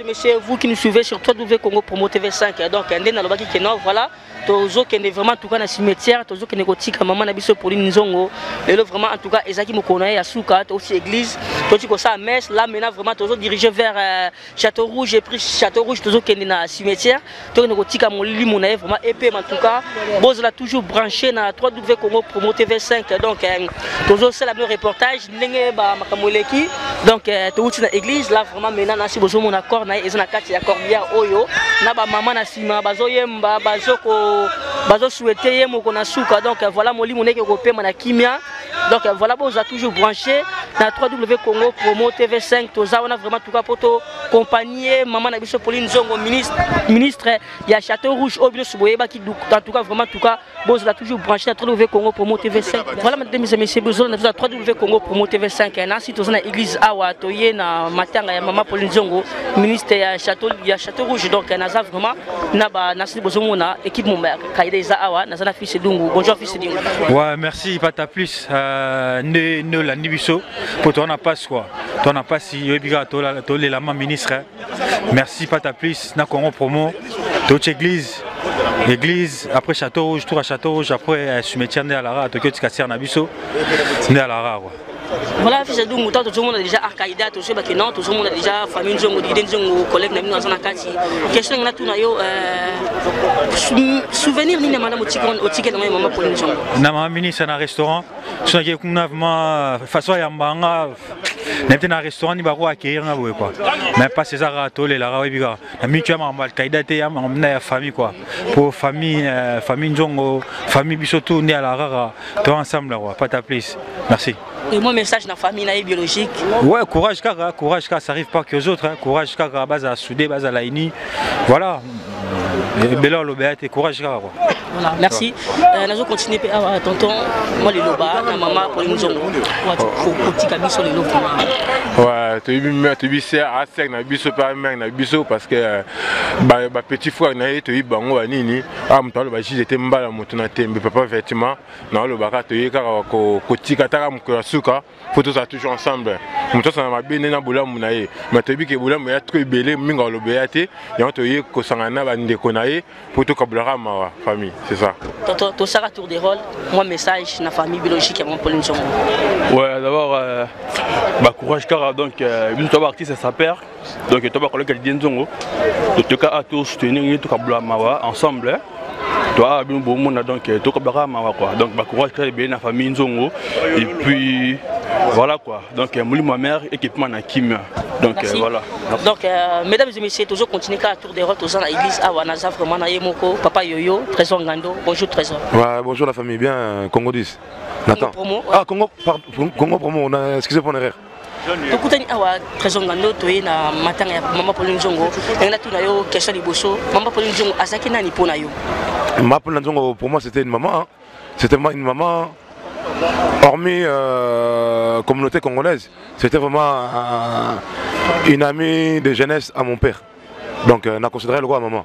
Monsieur, vous qui nous suivez sur Congo Promo TV 5, donc nde nalobaki que non, voilà, tozokende vraiment en tout cas na cimetière, tozokende kotika maman na biso Pauline Nzongo. Lelo vraiment en tout cas ezaki mokolo na ye ya suka, to aussi église, toti kosala messe, là maintenant vraiment tozo diriger vers euh, Château Rouge et puis Château Rouge tozokende na cimetière. tokende kotika molimo na ye vraiment epema en tout cas bozala toujours branché na 3 w congo promo tv 5 donc euh, tozosala bino reportage ndenge makambo eleki donc euh, towuti na église là vraiment maintenant nasi bozomona corps na ye eza na kati ya corbière oyo na bamama na nsima bazoyemba bazosouete ye moko na suka donc euh, voilà molimo neke kopema na kimia donc voilà bozala toujours branché na 3 w congo promo tv 5 toza wana vraiment tout cas poto compagnie maman na biso Pauline Zongo ministre ministre ya Château Rouge au bino suboyeba ki en tout cas vraiment tout cas bozala toujours branché à www Congo Promo TV 5 voilà mes amis messieurs bozala na www Congo Promo TV 5 hein. na si tozana église awa toye na matanga ya maman Pauline Zongo ministre ya Château ya Château Rouge donc hein, naza vraiment na ba na si bozomona équipe momba kaida eza awa naza na fils Dungu bonjour fils Dungu ouais merci pata plus euh, ne ne la nibiso mpo toza na mpasi kua toza na mpasi oyebi kaka tolelama ministre eh. merci pata plus na congo promo touti église église après château rouge tour ya château rouge après eh, cimetière nde alara toki otika sere na biso nde alara kua voilà fils adu muta tozomona déjà arcaïda tozwi bake non tozomona déjà famille nzongo dide nzongo collègue na bino aza na kati question ngai natuna yo souvenir nini ya malamu otikela ngai mama polini nzongo na mama ministre na restaurant soki nakei kuna vraiment façon ayamba nga nayebi te na restaurant nini bako accueillir nga boye kua mais mpasi eza kaka tolelaka oyebi kaka na mitu ya makambo alkaida te ya makambo na ya famille kua mpo famille euh, famille nzongo famille biso tu nde alaka kaka to ensemble kua pata please merci Et moi, message dans la famille la biologique. Ouais, courage, Kaka, courage, Kaka, ça arrive pas que aux autres. Hein. Courage, Kaka, base à souder, base à la Voilà, ebele alobela te courage kaka kua voilà merci euh, nazo continue mpe awa tonton mwa liloba na mama pauline nzongo kotika biso lelo vraiment toyebi se asek na biso mpe amere na biso parce que euh, bapetit frère na ye toyebi bango banini a ah, moto aloba juge ete mbala moto na tembe papa vertement naolobaka toyei kaka kotika taka mokolo ya suka mpo tozala toujours ensemble moto asana mabe nde na bolamu na ye ma toyebi ke bolamu ya toko ebele mingi alobe ya te yango toye kosangana na bandeko na ye mpo tokabolaka mawa famille c'est ça tosaka tour de rôle mwa message na famille biologique ya mompoli nzongo ouais d'abord euh, bacourage kaka donc euh, moto ya baartiste sapere donc to bakolaki lidie nzongo totoka a to soutenir ye tokabula mawa ensemble toa bino bomona donc tokobaka mawa quoi donc bacourage kaka ebele na famille nzongo et puis voilà quoi donc molimo ya mare ekipema na kimia donc euh, voilà donc euh, mesdames et messieurs toujours continuer kaka tour de rol toza na église awa naza vraiment na ye moko papa yoyo trésor ngando bonjour trésor ouais, bonjour la famille bien euh, congo 10 Nathan. Congo promo. Ah, Congo, pardon, Congo promo, on a, excusez pour l'erreur. tokutani awa trésor ngando toye na matanga ya mama pauline nzongo ndenge natuna yo question liboso mama pauline nzongo azalaki nani mpo na yo mama pauline nzongo pour moi c'était une maman c'était une maman hormis euh, communauté congolaise c'était vraiment euh, une amie de jeunesse à mon père donc euh, na considéré lokola maman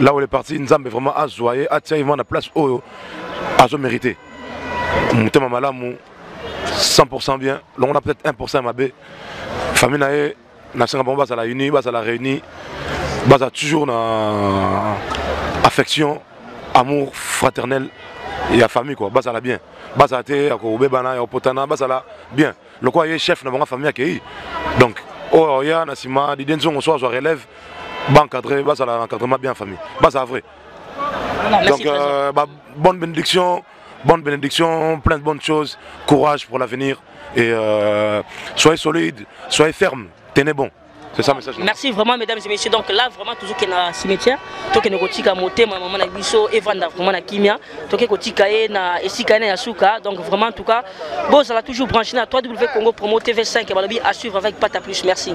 là où il est parti nzambe vraiment azwa ye atia ye vraiment na place oyo azo mérité motema malamu 100% bien longola peut-être 1% ya mabe famille na ye nasenga bango bazala uni bazala réuni bazala toujours na affection amour fraternel ya famille quoi bazala bien bazala te ya kobebana ya kopotana bazala bien lokola ye chef na bango famille akei donc oyo oh, oya na nsima didie nzongo so azwa relève baencadre bazala na encadrement bien famille bazala vrai donc euh, ba bonne bénédiction bonne bénédiction plein de bonnes choses courage pour l'avenir et euh, soyez solide soyez ferme tenez bon C'est ça message. Merci vraiment mesdames et messieurs. Donc là vraiment toujours que na cimetière, toke ne kotika motema maman na biso evanda vraiment na kimia, toke kotika ye na esika na yasuka. Donc vraiment en tout cas, bon ça va toujours brancher na 3W Congo Promo TV5 et balobi à suivre avec Pata Plus. Merci.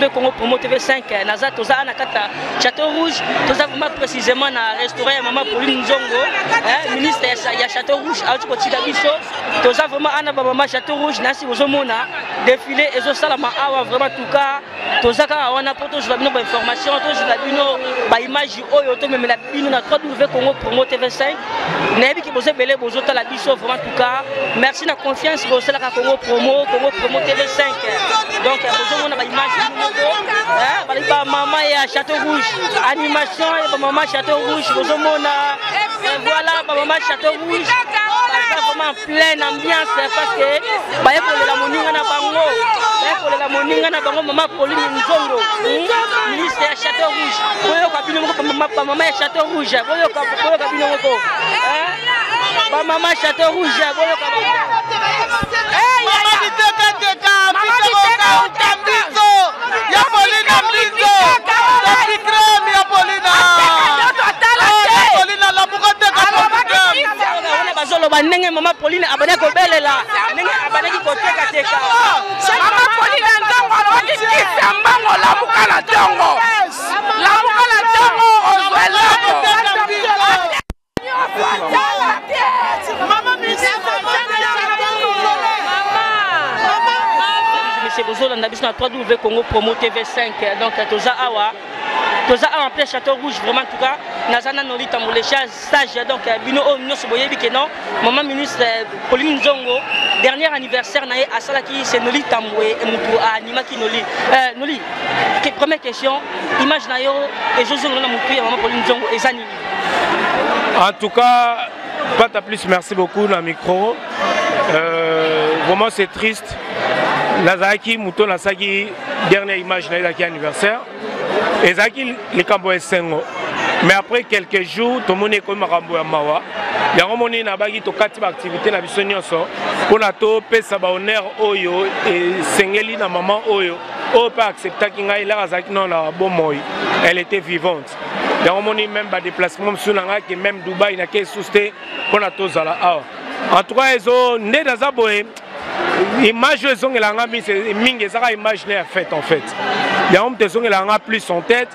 de Congo Promo TV5 eh, naza toza na kati ya Château Rouge toza vraiment précisément na restaurant ya mama Pauline Nzongo eh, ministre ya Château Rouge auti kotika biso toza vraiment ana ba mama Château Rouge nasi bozomona défilé ezosalama awa vraiment tuka toza kaka wana mpo tozwa bino bainformation tozwa bino baimage oyo tomemela bino na 3 w congo promo tv 5 nayebi ke boza ebele bozotala biso vraiment tuka merci na confiance bosalaka congo promo congo promo tv 5 donc bozomona baimage moko balaki bamama ya chateau rouge animation ya bamama chateau rouge bozomona voilà bamama chateau rouge baza vraiment pleine ambiance parce que baye kolela moninga na bango baye kolela moninga na bango mama pauline nzongo hmm? ministre ya chateau rouge boyoka bino moko bamama ya chateau rouge boyoka bino moko bamama chateau rouge boyoka wana bazoloba ndenge mama pauline abanda kobelela ndenge abandaki kotekateka mama pauline ya ntongo alobaki kisi ya mbango lamuka na ntongo lamuka na ntongo ozwa eloko bozolanda biso na 3 w congo promo tv 5 donc toza awa toza awa mpe château rouge vraiment en tout cas naza nano litambola echange stage donc euh, bino oyo nyonso boyebi ke non mama ministre euh, pauline nzongo dernier anniversaire na ye asalaki se noli tambwe euh, motu animaki noli noli première question image na yo ezozonga na motu ya mama pauline nzongo eza nini en tout cas pata plus merci beaucoup na micro euh, vraiment c'est triste nazalaki moto nasalaki dernière image na ezalaki anniversaire ezalaki likambo ya esengo mais après quelques jours tomoni ekomi makambo ya mawa yango moni nabaki tokati baaktivité na biso nyonso mpona topesa bahonneur oyo esengeli na mama oyo oyo mpe acceptaki ngai elaka azalaki nao na bomoi elle était vivante yango moni meme badeplacement mosusu na ngai ke meme dubai nake esusu te mpona tozala awa en tout cas ezo nde naza boye image oyo ezongela nga mingi ezaka image ne ya fete en fait yango moto ezongela nga plus en tête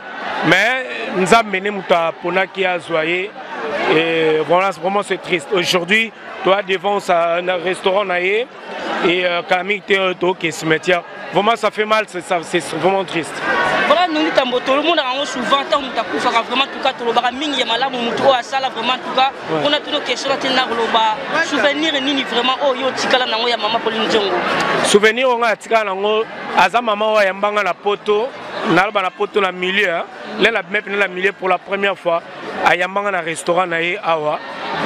mais nzambe nde moto aponaki azwa ye et voilà vraiment c'est triste aujourd'hui toi devant sa restaurant na ye et euh, kalami te euh, toke cimetière Vraiment ça fait mal, c'est vraiment triste. Voilà nous dit tambo tout le monde a souvent tant muta kufa vraiment tout cas tout le bara mingi ya malamu mutu o asala vraiment tout cas on a tout nos questions tin na loba souvenir nini vraiment oh yo tikala nango ya maman Pauline Djongo. Souvenir on a tikala nango aza maman wa ya mbanga na poto na loba na poto na milieu hein. Là la mep na milieu pour la première fois ayamba nga na restaurant na ye awa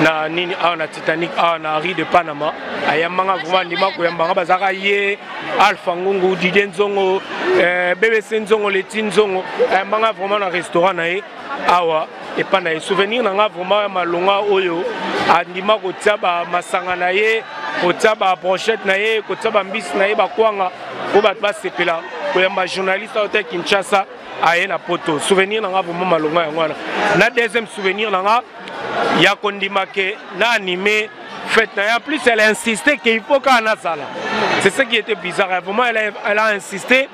na nini awa na titanic awa na rue de panama ayamba nga vraimen andima koyamba nga bazalaka ye alpha ngungu didie nzongo eh, bbc nzongo leti nzongo ayamba nga vraimen na restaurant na ye awa epai na ye souvenir na nga vraimen ya malonga oyo andima kotia bamasanga na ye kotia baprochette na ye kotia bambisi na ye bakwanga mpo bato basepela koyamba journaliste awa te kinshasa aye na poto souvenir na nga vraimen malonga yango wana na deuxième souvenir na nga ya kondima ke na anime fête na ye en plus elle a insisté ke il faut kaka nazala c'est ce qui était bizarre vraiment elle a, elle a insisté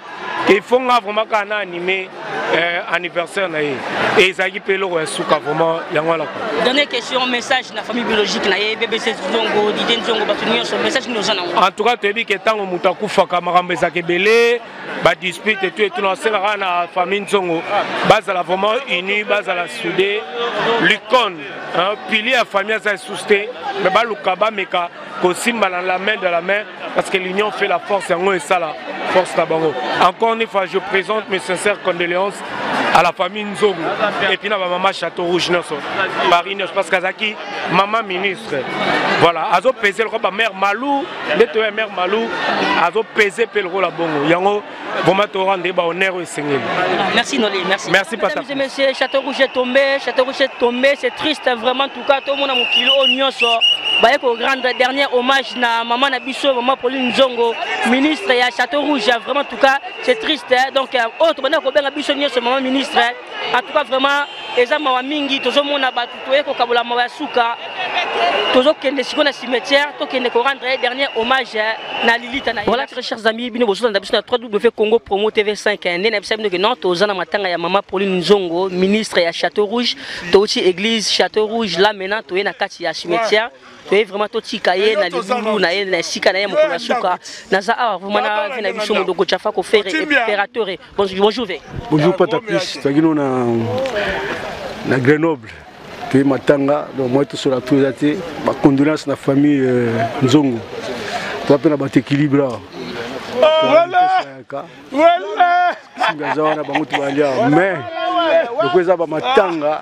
ke il faut nga vraiment kaka na anime euh, anniversaire na ye e ezalaki mpe eloko ya suka vraiment yango wana dernière question message na famille biologique na ye bbc zongo dide nzongo bato nyonso message nini oza nango en tout cas toyebi ke ntango moto akufaka makambo ezalaka ebele ba dispute et tout et tout na selaka na famille nzongo bazala vraiment unis bazala soudé l'icône hein, pilier ya famille aza lisusu te mais baluka bameka kosimbana la main de la main parce que l'union fait la force yango esala force na bango encore une fois je présente mes sincères condoléances à la famille nzongo et puis na bamama château rouge nyonso paris nyonso parce que azalaki maman ministre voilà azo pese lokola bamare malou nde toya mare malou azo pese mpe lokola bongo yango vraiment torende ye bahonneur oyo esengeli ah, merci noli merci merci pata monsieur château rouge est tombé château rouge est tombé c'est triste vraiment en tout cas tomona mokili oyo nyonso baye korendre dernier hommage na mama na biso mama pauline nzongo ministre ya château rouge vraiment en tout cas c'est triste hein. donc oyo oh, tobanda kobenga biso nyonso mama ministre en tout cas vraiment eza mawa mingi tozomona bato toye kokabola mawa ya suka tozokende sikoyo na cimetière tokende korendre ye dernier hommage eh, na lilita na voilà très chers amis bino bozolanda biso na 3w congo promo tv 5 eh, nde na bisa bino ke non toza na matanga ya mama pauline nzongo ministre ya château rouge touti église château rouge la maintenant toye na kati ya cimetière toye vraiment totika ye na libulu na ye na esika na ye mokolo ya suka naza awa vraiment na vie na biso modoko chafa kofere imperateur Bonjour, bonjour Ve. Bonjour Pata Plus, toyaki no na na Grenoble. Toye matanga, donc moi tout sur la tour te, ba condolence na famille euh, Nzongo. Toi pe na ba équilibre. Ah, voilà. Voilà. Singa zawana bango tubalia mais lokola eza ba matanga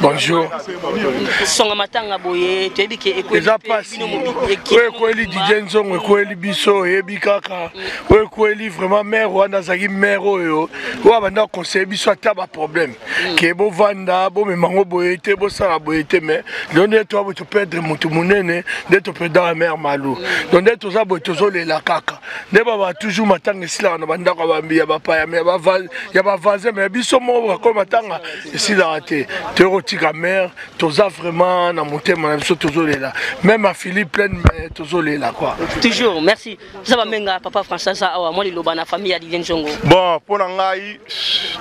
bonjour songa matanga boye toyebi ke eza mpasi oyo ekweli didie nzongo ekweli biso oyebi kaka oyo ekweli vraiment mare wana azalaki mare oyo oyo abanda conseille biso ata baproblème mm. ke bovanda bomema yango boye te bosala boye te mais donc nde toya boye toperdre motu monene nde toperdre ya mare malou mm. donc nde toza boye tozolela kaka nde baba toujours matanga esilaka na bandako ya bapaya ya bavasin mais biso moko bakoma matanga esilaka te toye kotika mare toza vraiment na motema na biso tozolela meme a philippe pleine mais tozolela quoi toujours merci toza bamenga papa français aza awa mwa liloba na famille ya lilien zongo bon mpo na ngai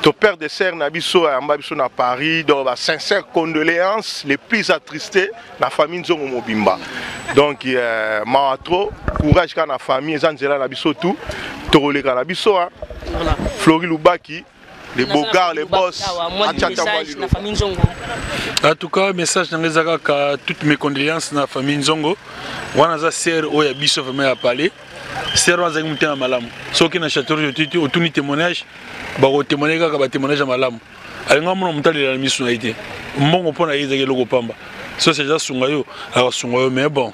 topère de serre na biso ayamba biso na paris donc ba sincère condoléance les plus attristé na famille nzongo mobimba donc euh, mawa trop courage kaka na famille eza nzela na biso tout tokoleka na biso flori lubaki le beau gars le boss achata walilo en tout cas message nanga eza kaka toutes mes condoléances na famille nzongo wana aza sere oyo ya biso vraiment ya palais sere wana azalaki motema malamu soki na chateau jotiti otuni témoignage bakotémoigne kaka batémoignage ya malamu alinga mona motalela na miso na ye te mbongo mpo na ye ezalaki eloko pamba so seja asunga yo akasunga yo mais bon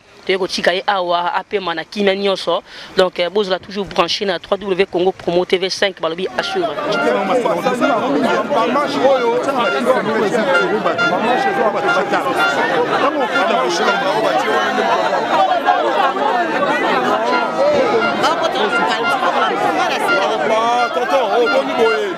toye kotika ye awa apema na kimia nyonso donc euh, bozala toujours branché na 3w congo promo tv 5 balobi assurematch oyo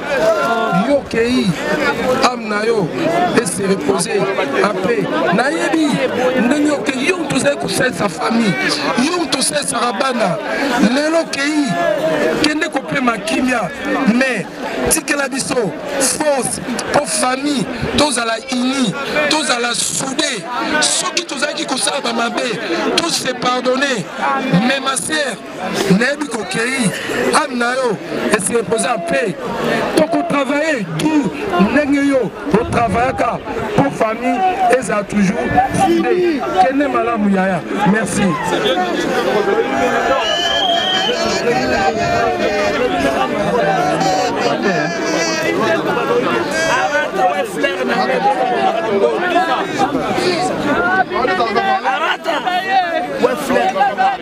okei ame na yo ese repose ape nayebi ndenge okei yo moto ozali kosalisa famille yo moto osalisaka bana lelo okei kende kopema kimia mais tikela biso force mpo famille tozala uni tozala soude soki tozalaki kosala bamabe tose pardonne mais ma sere nayebi kokei ame na yo esi repose en paix tokotravaille dur ndenge yo otravayaka mpo famille ezala toujours sude kende malamu yaya merci Arata!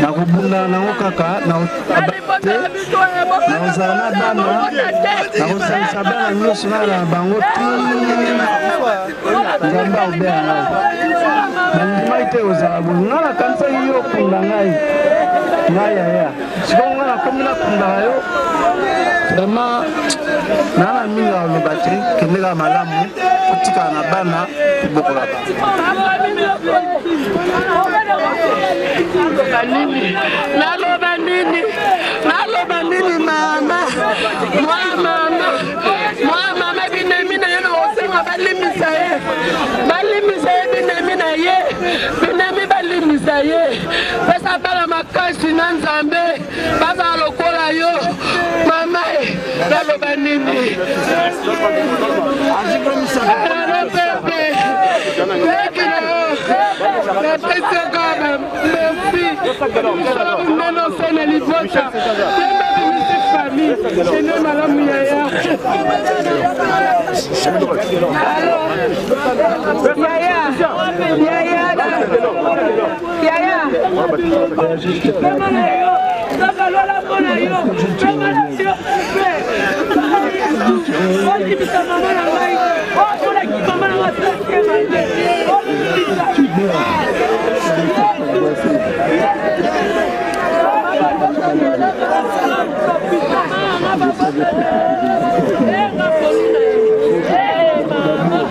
nakobunda nango kaka nakozala na bana nakosalisa bana nyonso nana na bango ti nzambe aobela ngai nandimaki te ozala boye ngai nakanisaki yo okunda ngai ngai yaya sikoyo ngai nakomi nakundaka yo vraiment naa na mingi aloba te kendeka malamu otikala na bana kobokolaka naloba nini naloba nini mama mwa mama mwa mama binemi na ye na kosenga balimisa ye balimisa ye binemi na ye binemi balimisa ye pesa bana makasi na nzambe baza lokola yo mamae naloba nini pepe napesaka merci nonose na libota yemabimisi famille sene malamu yaya yaya yaya Yaya, pema na yo, nzaka lola mpo na yo, pema na yo, pe, okibisa mama na ngai, okolaki mama na ngai, sasike mande, okibisa. Mama, mama, mama,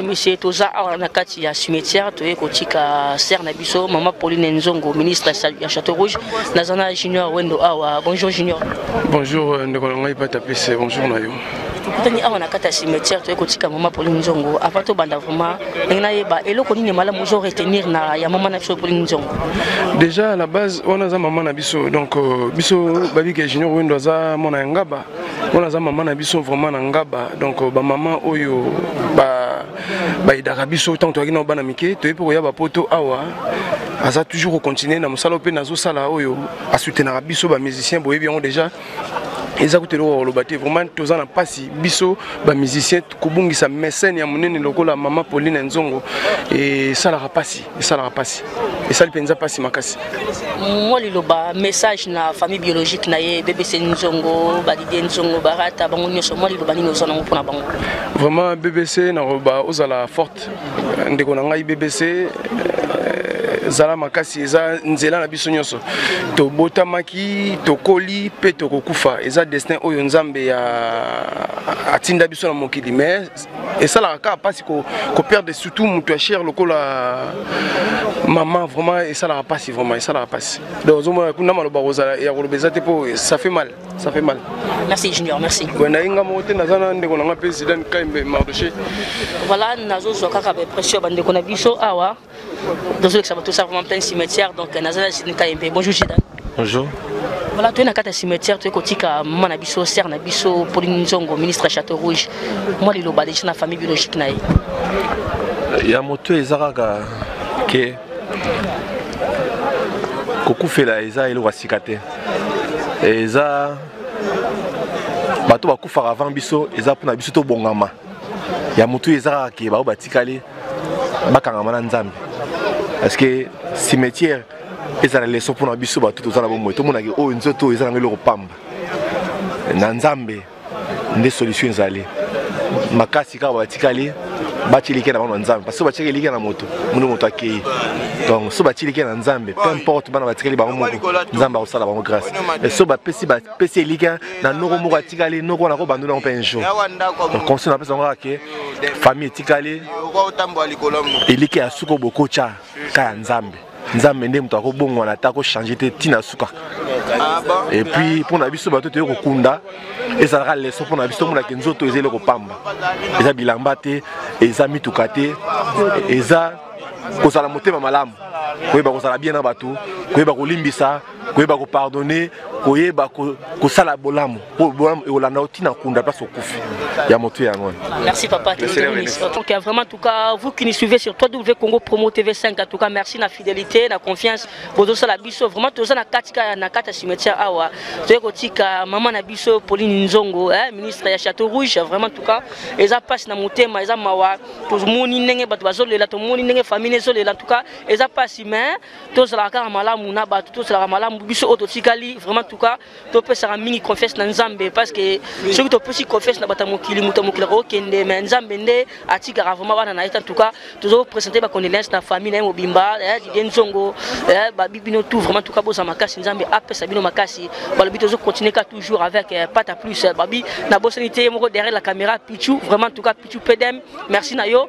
Mise toza awa na kati ya cimetière toye kotika sœur na biso maman Pauline Nzongo ministre ya Château Rouge naza na Junior Wendo awa bonjour Junior Bonjour euh, ndeko na ngai pata pese bonjour na yo tokutani awa na kati ya cimetière toye kotika maman Pauline Nzongo avant tobanda vraiment ndenge nayeba eloko nini malamu ozo retenir na ya maman na biso Pauline Nzongo Déjà à la base wana aza maman na biso donc euh, biso babika Junior Wendo aza mwana ya Ngaba wana aza mama na biso vraiment na ngaba donc euh, bamama oyo bayidaka biso ntango toyaki na bana mike toyebi mpe koya bapoto awa aza toujours kocontinue na mosala mpe nazosala oyo asutenaka biso bamusicien boyebi yango déjà eza kutu eloko koloba te vraiment toza na mpasi biso bamusicien kobungisa mesene ya monene lokola mama pauline nzongo esalaka mpasi esalaka mpasi esali mpenza mpasi makasi mwa liloba message na famille biologique na ye bbc nzongo badidie nzongo barata bango nyonso mwa liloba nini oza nango mpona bango vraiment bbc nakoloba ozala forte ndeko na ngai bbc euh, zala makasi eza nzela na biso nyonso tobotamaki tokoli mpe tokokufa eza destin oyo nzambe ya atinda biso na mokili mais esalaka kaka mpasi koperdre surtout moto ya chere lokola mama vraiment esalaka mpasi vraiment esalaka mpasi donc ozomona kuna maloba kozala ya koloba eza te mpo ça fait mal ça fait mal merci junior merci boye naye nga moko te naza na ndeko na nga mpe zidane kaimbe mardoche voilà nazozwa kaka bapression bandeko na biso awa tozolekisa bato osala vraiment plein cimetière donc naza na jidin kayembe bonjour jidan bonjour voilà toye na kati ya cimetière toye kotika mama na biso sere na biso pauline nzongo ministre ya château rouge mwa liloba deja na famille biologique na ye ya moto eza kaka ke kokufela eza eloko ya sika te eza bato bakufaka avant biso eza mpona biso tobongama ya mutu eza kaka ke baoyo batikali bakangama na nzambe parce que cimetière ezala leso mpona biso bato toza na bomoi tomonaki oyo nzoto oyo eza nango eloko pamba na nzambe nde solution ezali makasi kaka batikali batya elikya na bango na nzambe parce batyaka elikya na moto muno moto akei donc so batya elikya na nzambe peu importe bana batikali bango moko nzambe akosala bango grâce so bapesi pesi elikya na noko moko atikali noko wana akobandona yango mpe un jour conseil napesa yango kaka ke famille etikali elikya ya suka bokotya ka ya nzambe nzambe nde moto akobongwana ata akochange te ntina suka ah epuis mpo na biso bato toye kokunda ezalaka leso mpo na biso tomonake nzoto eza eloko pamba eza bilamba te eza mituka te eza kozala motema malamu koyeba kozala bien na bato koyeba kolimbisa koyeba ko pardonner koyeba kosala bolamu mpo bolamu ekolanda yo ntina kunda place okufi ya motu yango wana merci papa donc euh, vraiment en tout cas vous qui nous suivez sur www congo promo tv 5 en tout cas merci na fidélité na confiance bozosala biso vraiment toza na kati na kati ya cimetière awa toye kotika mama na biso pauline nzongo hein, ministre ya château rouge vraiment en tout cas eza mpasi na motema eza mawa tomoni ndenge bato bazolela tomoni ndenge famille ezolela en tout cas eza mpasi mais tozalaka kaka malamu na bato tozalaka malamu biso oyo totikali vraiment tuka topesaka mingi confiance na nzambe parce que soki topesi confiance na bato ya mokili moto ya mokili akokende mais nzambe nde atikaka vraiment bana na ye ta tuka tozopresente bacondoléance na famille na ye mobimba eh, didie nzongo eh, babi bino tout vraiment tuka boza makasi nzambe apesa bino makasi balobi tozocontinue ka toujours avec eh, pata plus babi nabosani te ye moko derrière la caméra pichu vraiment tuka pichu pdm merci na yo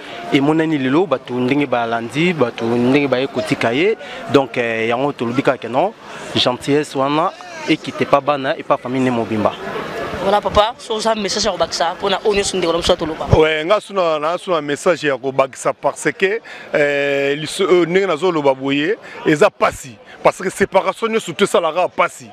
emonani lelo bato ndenge balandi bato ndenge baye kotika ye donc eh, yango tolobi kaka non gentillesse wana ekite pa bana epa famille ne mobimba voilà papa so oza message ya kobakisa mpona oyo nyonso ndeko na biso atoloba we nga suna na suna message ya kobakisa parce que eh, euh, ndenge nazoloba boye eza pasi parce que séparation nyonso to esalaka pasi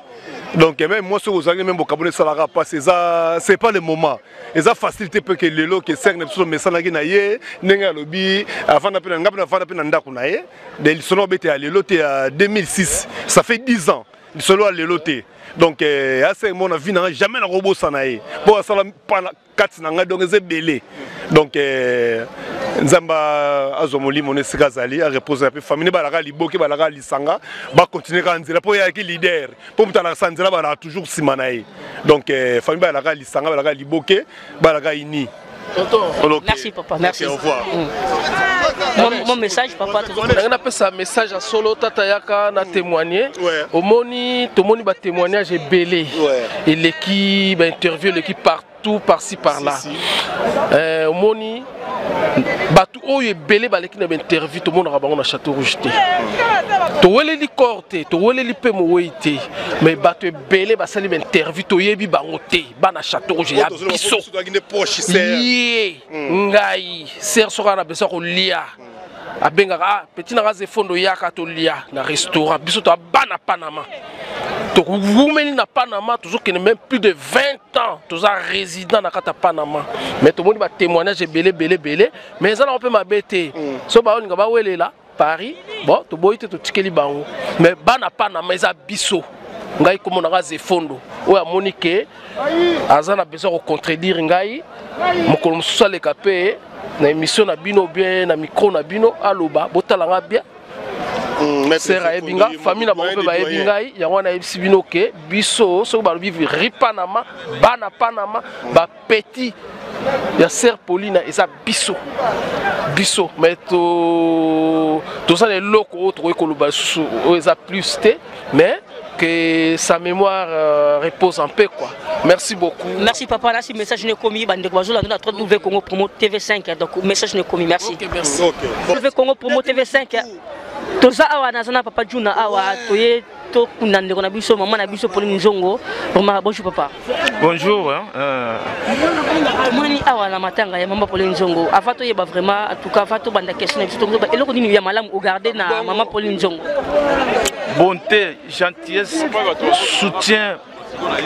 donc eh, meme moi soki ozalaki meme bokabona esalaka pasi eza c'est pas le moment eza facile te mpe ke lelo ke cercle na biso tomesanaki na ye ndenge alobi afanda mpe na ngai mpe nafanda mpe na ndako na ye de lisolo abeta ya lelo te ya 2006 ça fait 10 ans lisolo ya lelo te donc eh, ase mona vi na ngai jamais nakobosana ye mpo asala mpana kati na ngai donc eza ebele donc eh, nzambe azwa molimo na esika azali arepose na mpe famille balaka liboke balaka lisanga bakontinue kaka nzela mpo yayaki leader mpo moto alakisa nzela balaka toujours nsima na ye donc eh, famille balaka lisanga balaka liboke balaka ini Okay. Merci papa. Merci. Okay, au revoir. Mm. Mon, mon message papa tout le napesa message ya solo tata yaka na témoigner ouais. omoni tomoni ba témoignage ebele ouais. eleki ba interview eleki partout tout par ci par là si, si. Euh, omoni bato oyo ebele baleki na bainterview tomonaka bango na château rouge te toweleli corps te toweleli mpe mowei te mais bato ebele basali bainterview toyebi bango te bana château rouge ya biso ye hmm. ngai ser soka na besoin kolia abengaka ah, peti na nga zefondo yaka tolia na restaurant biso toa ba na panama towumeli na panama tozokende même plus de 20 ans toza résident na kati ya panama mais tomoni batémoignage ebele ebele ebele mais eza nango mpe mabe te mm. so baolinga bawelela paris bon toboyi te totikeli bango mais bana panama eza biso ngai komona nga zefondo oyo amoni ke aza na besoin ko contredire ngai mokolo mosusu aleka mpe na émission na bino bien na micro na bino aloba botala ngai bien hmm, sera ayebi nga famille na bango mpe bayebi ngai yango wana ayebisi bino ke biso soki balobi ripanama bana panama bapetit ya ser polina eza biso biso me toza na eloko oyo tokoki koloba lisusu oyo eza plus te mais que sa mémoire euh, repose en paix quoi. Merci beaucoup. Merci papa, là si message n'est commis, bande quoi, la la W Congo Promo TV5 hein, donc message n'est commis. Merci. Okay, merci. Okay. Congo Promo TV5. Hein. Toza awa nazana papa Juna awa toye To kunda ndeko na biso maman na biso Pauline Nzongo. Vraiment bonjour papa. Bonjour. Hein, euh... Moni awa na matanga ya maman Pauline Nzongo. Avant to yeba vraiment en tout cas avant to banda question na biso to eloko nini ya malamu au garder na maman Pauline Nzongo. Bonté, gentillesse, soutien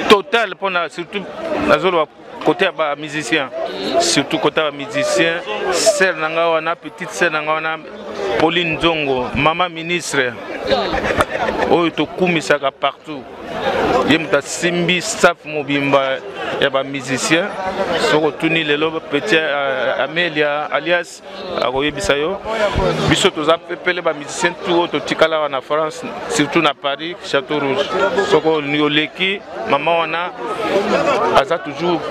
total pour surtout la zone côté ya ba musicien surtout côté ya ba musicien sœur na ngai wana petite sœur na ngai wana pauline nzongo mama ministre oyo tokumisaka partout ye moto asimbi staff mobimba ya ba musicien soki otuni lelo petit euh, amelia alias akoyebisa yo biso toza pepele bamusicien tu oyo totikala awa na france surtout na paris château rouge soko oleki mama wana aza toujours,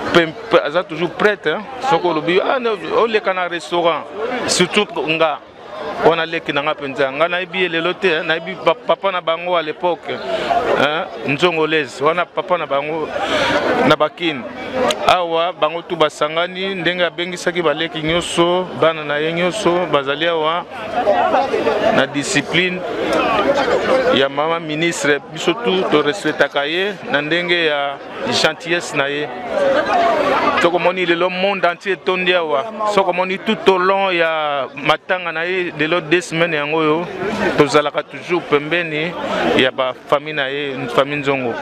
aza toujours prête hein? soko olobi ah, oleka na restaurant surtout nga wana leki na nga mpenza nga nayebi ye lelo te nayebi papa na bango à l'époque nzongolaise wana papa na bango na bakini awa bango tu basangani ndenge abengisaki baleki nyonso bana na ye nyonso bazali awa na discipline ya mama ministre biso tu torespectaka ye na ndenge ya gentillesse na ye tokomoni lelo monde entier etondi awa sokomoni tout au long ya matanga na ye lelo deux semaines yango oyo tozalaka toujours pembeni ya ba famille na ye famille nzongo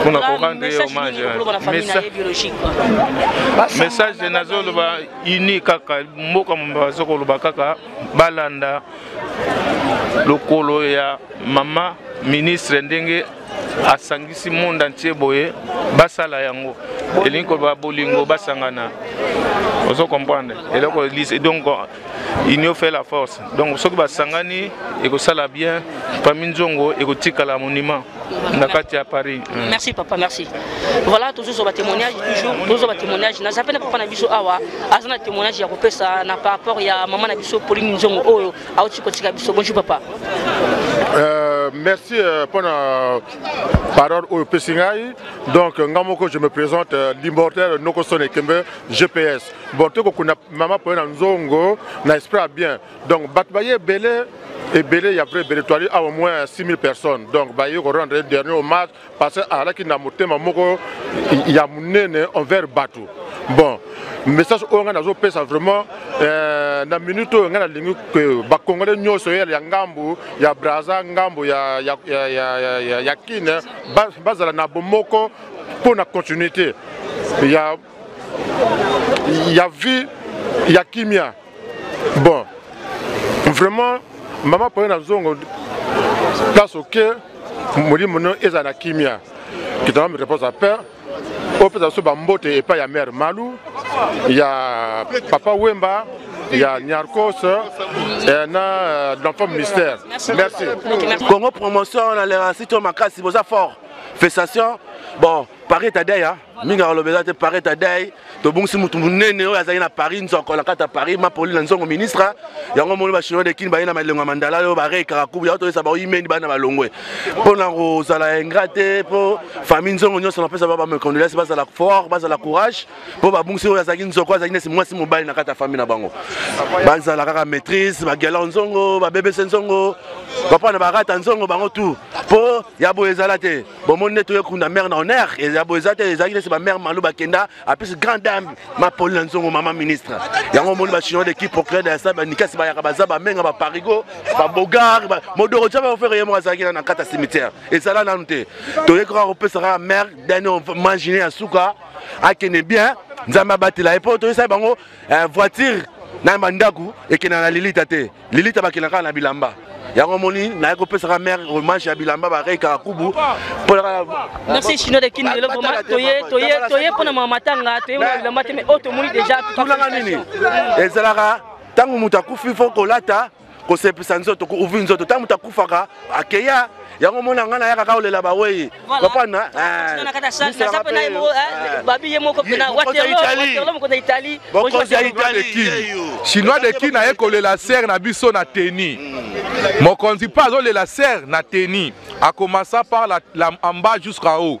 mpona korendre ye hommage message nazoloba uni kaka mboka momba azokoloba kaka balanda lokolo ya mama ministre ndenge asangisi monde entier boye basala yango elingi koloba bolingo basangana ozo comprendre eloko donc union fait la force donc soki basangani ekosala bien famille nzongo ekotikala monument na kati ya paris mm. merci papa merci voilà tozozwa batémoignage toujours tozozwa batémoignage naza mpe na papa na biso awa aza na témoignage ya kopesa na par rapport ya mama na biso pauline nzongo oyo auti kotika biso bonjour papa Euh, merci euh, pour la parole au Pessingaï. Donc, Ngamoko, je me présente, euh, l'immortel Nokoson Ekembe, GPS. bon toyei kokunda mama poye na nzongo na esprit ya bien donc bato baye ebele ebele ya vrai ebele toali awa moins ya 6000 personnes donc baye korendre dernier hommage parce que azalaki na motema moko ya monene envers bato bon message oyo ngai nazopesa vraiment euh, na minute oyo ngai nalingi bakongole nyonso yele ya ngambo ya braza ngambo ya, ya, ya, ya, ya, ya, ya kine bazala na bomoko mpo na continuité ya ya vie ya kimia bon vraiment mama pole na zongo place oke molimo no ezala na kimia kitama repose à père opesa biso bambote epai ya mare malu ya papa wemba ya Niarcos eh, na euh, l'enfant ministère. Merci. Merci. Congo promotion na lerasi to makasi boza fort. Festation. Bon, Paris Tadei hein. mingi akoloba eza te paris tadei tobungisi motu monene oyo azali na paris nzoko na kati ya paris mapoli na nzongo ministre yango omoni bachinois de kini baye na malengo ya mandala oyo barekaka kubu yango toyesa bango imeni bana balongwe mpo na kozala ingra te mpo famille nzongo nyonso napesa ba bamecondoleance bazala fort bazala courage mpo babungisi oyo azalaki nzoko azalaki nesi mwasi mobali na kati ya famille na bango bazala kaka maîtrise bagelan nzongo babebese nzongo bapana barata nzongo bango tout mpo ya boye ezala te bomoni nde toye kuna mare na honneur ezabo eza te ezalaki neti bamare malo bakenda apesi grand dame mapoli na nzongo mama ministre yango omoni bachinois de kiprocrede ya sala banikasi bayaka baza bamenga baparigo babogar modoro ja baofere ye moko azalaki na kata cimetière ezala nanu te toye kaka kopesa kaka mare dani mangine ya suka akende bien nzambe abatela ye mpo toyesai bango eh, voiture na ba ndaku ekenda na lilita te lilita bakenda kaka na bilamba yango omoni naye kopesaka mare hommage ya bilamba bareikaka kubu merci chino de kin lelo vraiment toye toye toye mpona mama matanga toye mona bilamba te mais oyo tomoni déjà tulanga nini ezalaka ntango moto akufi fo kolata kosepisa nzoto kouvi nzoto ntango moto akufaka akeya yango mona ngai nayaka kaka olela bawei kopana bokonzi ya italie chinois de kin aye kolela sere na biso na teni hmm. mokonzi mpe azolela sere na teni akomasa par la, la, en bas jusqu'à haut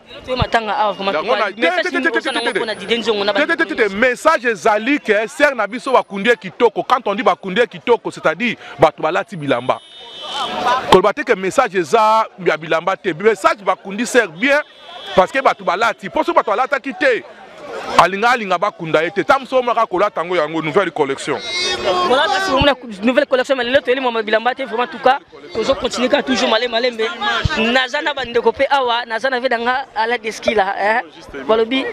message ezali ke sere na biso bakundi ye kitoko quand on dit bakundi ye kitoko c'est-à-dire bato balati bilamba koloba te ke message eza ya bilamba te message bakundi sere bien parce que bato balati mpo soki bato balataki te alinga alinga bakunda ye te ntango mosusu omona kaka kolata yango yango nouvelle collection nouvelle collection mais lelo toyeli mwa bilamba te vraiment tuka tozo continue kaka toujours male malembe naza na bandeko mpe awa naza na ve na nga ala deskila balobi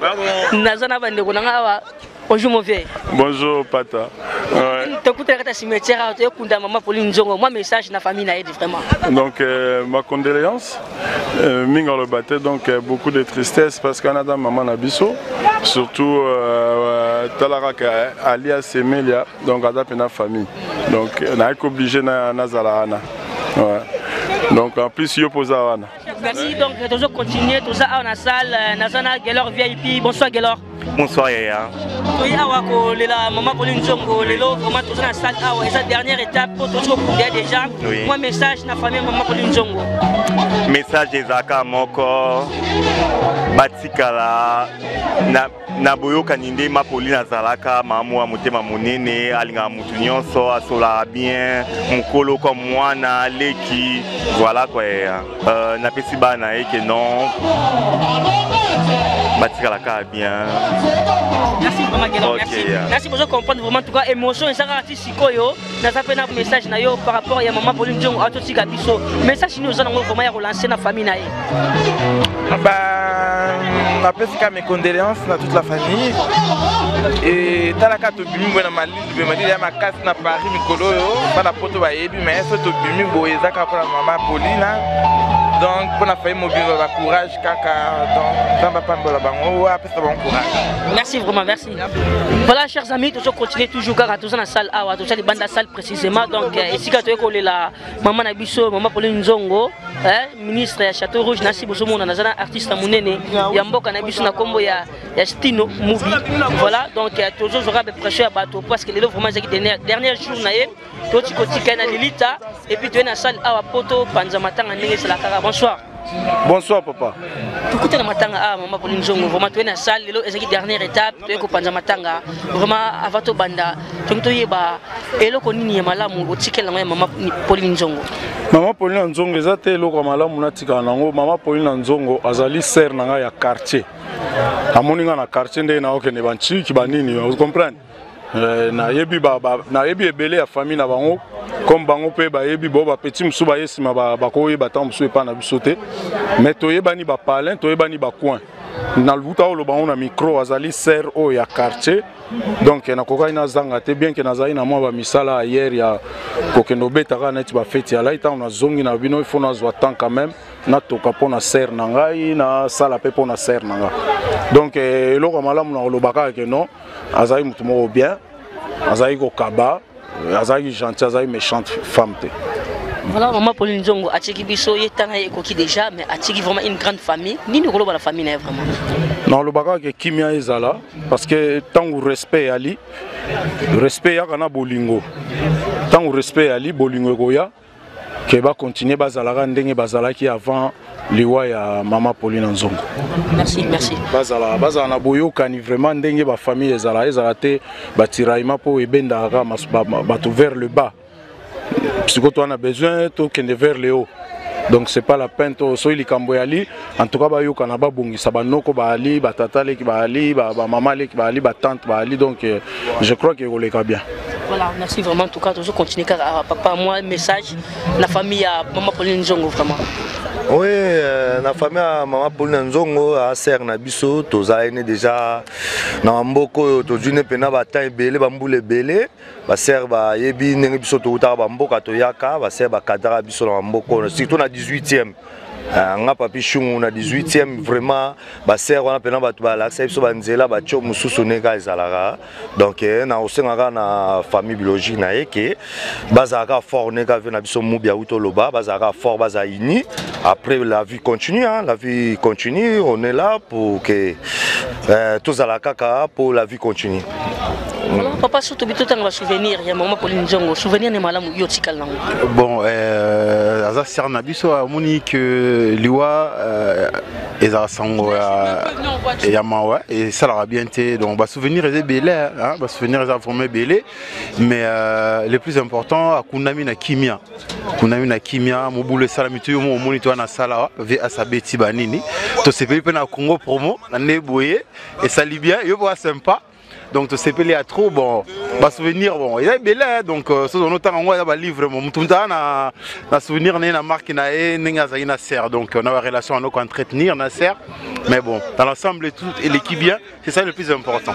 naza na bandeko na nga awa Bonjour mon vieux. Bonjour Pata. Ouais. Tokuta kata cimetière, tokuta maman Pauline Nzongo. Moi message na famille na aide vraiment. Donc euh, ma condoléance Euh, mingi aloba te donc euh, beaucoup de tristesse parce qu'ana aza mama na biso surtout euh, tala kaka alias semelia donc aza mpena famille donc naye kooblige nazala wana ouais. donc en plus yo mpo oza wana merci donc tozo continue toza awa na salle naza na gelor vip bonsoir gelor Bonsoir Yaya. Oui, awa ko lela maman Pauline Zongo lelo vraiment tous na salle awa eza dernière étape pour tous ko kudia déjà. Oui. Moi message na famille maman Pauline Zongo. Message ezaka moko batikala na na boyokani nde ma Pauline azalaka mamu ya motema monene alingaka motu nyonso asolaka bien mokolo kwa mwana leki voilà quoi Euh, napesi bana ye ke non batikala kaka bien merci vraiment gela okay, merci yeah. merci bozo comprendre vraiment en tout cas émotion ezalaka ti sikoyo naza mpe na message na yo par rapport ya mama pauline diongo atotika biso message nini oza nango vraiment ya kolancer na famille na ye ah ba napesi ka mes condoléances na toute la famille etalaka tobimi mwe na mali Bemadi ya makasi na Paris mikolo oyo bana poto bayebi me so tobimi boye eza kaka mpona mama Paulina donc mpona fayi mobimba ba courage kaka donc nzambe apambola bango apesa bango courage merci vraiment merci voilà chers amis tozo continuer toujours kaka toza na salle awa toza libanda salle précisément donc euh, esika toye kolela mama na biso mama Pauline Nzongo eh, ministre ya Château Rouge nasi bozomona naza na artiste monene ya mboka na biso na kombo ya ya stino mubi voilà donc euh, tozozwaka bapression ya bato parce que lelo vraiment ezalaki dernier jour na ye toti kotika ye na lilita epuis toye na salle awa mpo topanza matanga ndenge ezala kaka bonsoir bonsoir papa tokuta na matanga awa mama poli nzongo vraiment toye na salle lelo ezalaki dernière étape toye kopanza matanga vraiment avant tobanda toki toyeba eloko nini ya malamu otikela yango ya mama poli nzongo mama poli na nzongo eza te eloko ya malamu natikala nango mama poli na nzongo azali sere na ngai ya quartier amoni nga na quartier ndenge naokende banciki banini vous comprenez euh, nayebi nayebi ebele ya famille na bango comme bango mpe bayebi bo bapeti mosusu baye nsima bakoyeba ntango mosusu epai na biso te mais toyebani bapalin toyebani bacoin naluta oloba yango na micro azali ser oyo ya quartier donc nakokaki nazanga te bien ke nazali na mwa bamisala ayere ya kokende obeta kaka neti bafeti alai ntango nazongi na bino ifo nazwa temps quand même natoka mpo na sere na ngai nasala mpe mpo na sere na ngai donk eh, eloko ya malamu na koloba kaka ke non azalaki motu moko bien azalaki kokaba azalaki gentil azalaki méchante femme te voilà maman pauline nzongo atiki biso ye tanga ye ekoki déjà mais atiki vraiment une grande famille nini okoloba na famille na ye vraiment na oloba kaka ke kimia ezala parce que ntango respect eyali respect eyaka na bolingo ntango respect eyali bolingo ekoya que ba continuer bazalaka ndenge bazalaki avant liwa ya mama Paulina Nzongo. Merci, merci. Bazala bazala na boyokani vraiment ndenge ba famille ezala ezala te ba tiraillement po ebenda ka bato vers le bas. Sikoyo to a besoin to kende vers le haut. Donc c'est pas la peine to soyi likambo ya li en tout cas bayokana babongisa banoko baali batata leki baali bamama leki baali batante baali donc euh, je crois que ekoleka bien voilà merci vraiment en tout cas tozo continuer kaka ah, papa moi message na famille ya mama pauline nzongo vraiment oui euh, na famille ya mama pauline nzongo aser na biso tozalaki ne déjà na bamboka oyo tozwi ne mpena batemp ebele bambula ebele baser bayebi ndenge biso toutaka bamboka toyaka baser bakadraka biso na bamboka oyo surtout na 18e Ah, nga papi shungu na 18e vraiment baser wana mpena bato balakisa biso banzela batio mosusu ndenge kaka ezalaka donc eh, na kosenga kaka na famille biologique na ye ke bazala kaka fort ndenge kaka vie na biso mobi auti oloba bazala kaka fort bazala uni après la vie continue hein, la vie continue on est là pour ke eh, tozala kaka mpo la vie continue Vraiment, papa surtout bito tanga ba souvenir ya maman Pauline Nzongo. Souvenir ne malamu yo tikal nango. Bon, euh, aza sœur na biso amoni que liwa euh, eza sango ya ya mawa et ça la bien te. Donc ba souvenir eza belé hein, ba souvenir eza vraiment belé mais euh, le plus important akundami na kimia. Akundami na kimia, mobulu sala mitu yo mo moni to na sala ve asabeti banini. To sepeli pe na Congo promo na neboye Et ça lit bien, yo vois sympa. donc tosepeli ya trop bon basouvenir bon eza ebele donc euh, soki onotanga yango eza balivre mo motu motu aza na souvenir na ye na marke na ye ndenge azalaki na serre donc euh, na barelation anoko entretenir na serre mais bon dans l'ensemble tout eleki bien c'est ça le plus important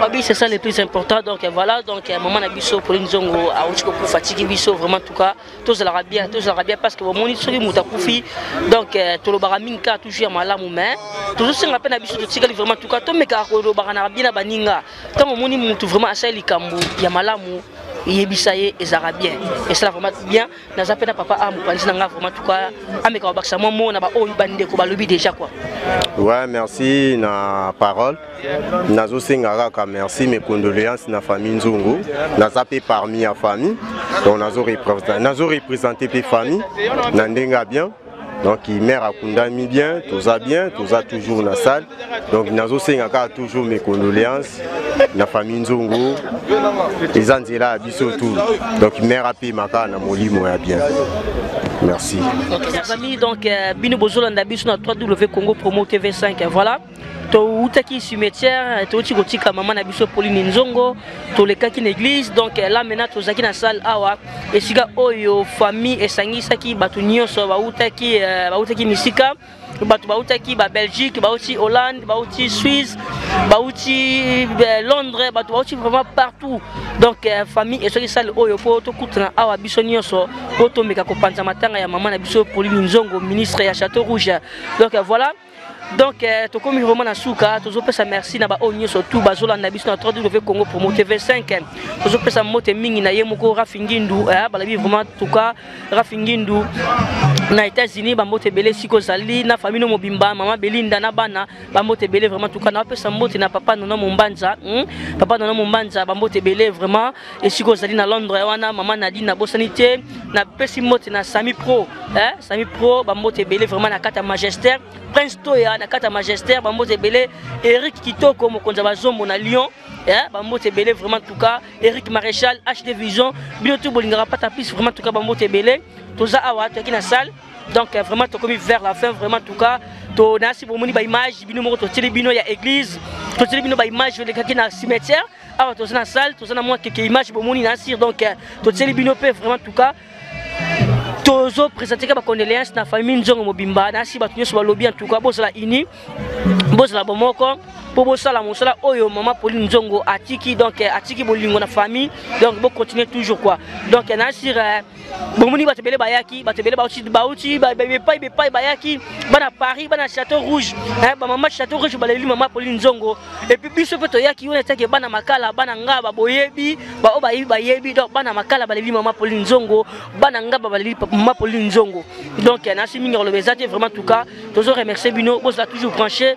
mabi c'est ça le plus important donc voilà donc euh, maman na biso pauline zongo awuti kokufa tiki biso vraiment en tout cas tozalaka bien tozalaka bien parce que bomoni soki moto akufi donc euh, tolobaka mingi kaka toujours ya malamu mais tozosenga mpe na biso totikali vraiment tuka tomekaka kolobaka na bien na baninga ntango omoni motu vraiment asali likambo ya malamu yebisa ye ezalaka bien esala vraiment bien naza mpe na papa a mopanzi na ngai vraiment tuka ameka kobakisa mwa mo na baoyo bandeko balobi déjà quoi ouais merci na parole nazosenga kaka merci mes condoléances na famille nzongo naza mpe parmi ya famille donc nazo représente mpe famille na ndenge ya bien donc mère akundami bien toza bien toza toujours na salle donc nazosenga kaka toujours mes condoléances na famille nzongo eza nzela ya biso tout donc mère apema kaka na molimo ya bien merci okay, donc euh, bino bozolanda biso na 3 w congo promo tv 5 voilà towutaki cimetière touti kotika mama na biso pauline nzongo tolekaki na église donc eh, là maintenant tozalaki na salle awa esika oyo famille esangisaki bato nyonso bawutaki eh, bawutaki misika bato bawutaki babelgique bawuti hollande bawuti suisse bawuti eh, londres bato bawuti vraiment partout donc famille esoki sale oyo mpo tokutana awa biso nyonso mpo tomeka kopanza matanga ya mama na biso pauline nzongo ministre ya château rouge donc voilà donc eh, tokomi vraiment na suka tozopesa merci na baoyo nyonso tu bazolanda biso na 3w congo promo tv 5 eh. tozopesa mote mingi na ye moko rafi ngindu eh, balabi vraiment tuka rafi ngindu na états-unis bambote ebele esika ozali na famille no mobimba mama belinda na bana bambote ebele vraiment tuka na bapesa mbote na papa nona mombanza hmm? papa nona mombanza bambote ebele vraiment esika ozali na londres wana mama nadine nabosani te napesi mbote na sami pro eh? sami pro bambote ebele vraiment na kati ya magester prince toya na kati ya magester bambote ebele eric kitoko mokonzi ya bazombo na lyon eh? bambote ebele vraiment tuka eric maréchal hd vision bino tu bolingaka pata pise vraiment tuka bambote ebele toza awa toyaki na salle donc euh, vraiment tokomi vers la fin vraiment tout cas tonasi bomoni baimage bino moko totieli bino ya église totieli bino baimage elekaki na cimetière awa toza na salle toza na mwa keke image bomoni na sir donc euh, totieli bino mpe vraiment tout cas tozo présente kaka bacondoléance na famille nzongo mobimba nasi bato nyonso balobi en tout cas bozala uni bozala bomoko mpo bosala mosala oyo mama pauline nzongo atiki donc atiki bolingo na famille donc bocontinue toujours quoi donc na asire bomoni bato ebele bayaki bato ebele bauti bauti bepai bepai bayaki bana paris bana chateau rouge eh, bamama chateau rouge baleli mama poli nzongo epuis biso mpe toyaki wana etiaki bana makala bana ngaba boyebi baoyo bayebi bayebi donc bana makala baleli mama poli nzongo bana ngaba baleli mama poli nzongo donc eh, nasi mingi koloba eza te vraiment tout cas tozo remercier bino bozala toujours branche